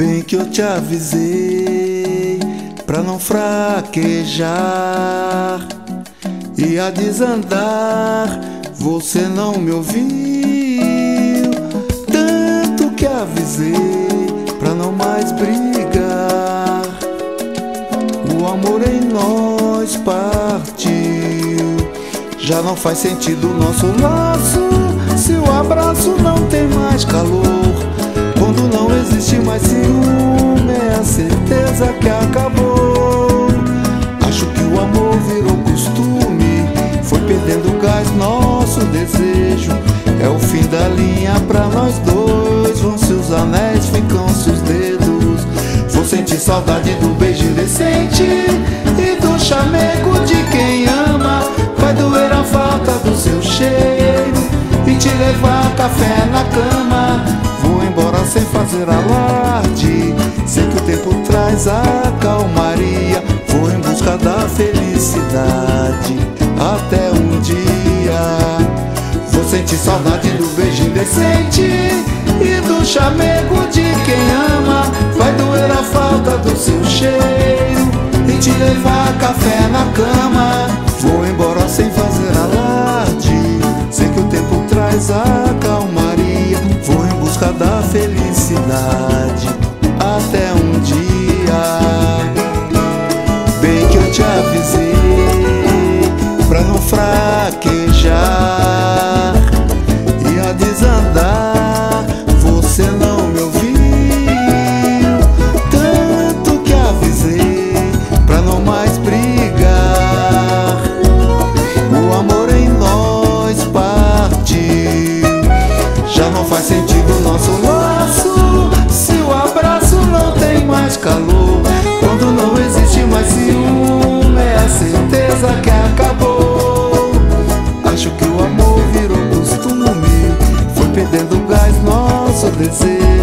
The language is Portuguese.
Bem que eu te avisei pra não fraquejar e a desandar. Você não me ouviu, tanto que avisei pra não mais brigar. O amor em nós partiu, já não faz sentido o nosso laço. Se o abraço não tem mais calor. Existe mais ciúme, é a certeza que acabou. Acho que o amor virou costume, foi perdendo gás nosso desejo. É o fim da linha pra nós dois. Vão seus anéis, ficam seus dedos. Vou sentir saudade do beijo decente e do chamego de quem ama. Vai doer a falta do seu cheiro e te levar café na cama fazer alarde. Sei que o tempo traz a calmaria. Vou em busca da felicidade. Até um dia vou sentir saudade do beijo indecente e do chamego de quem ama. Vai doer a falta do seu cheiro e te levar café na cama. Vou embora sem fazer alarde. Sei que o tempo traz a calmaria. Vou em busca da felicidade até um dia. Bem que eu te avisei pra não fraquejar e a desandar. Você não me ouviu, tanto que avisei pra não mais brigar. O amor em nós partiu, já não faz sentido nosso laço. Que o perdendo gás nosso desejo.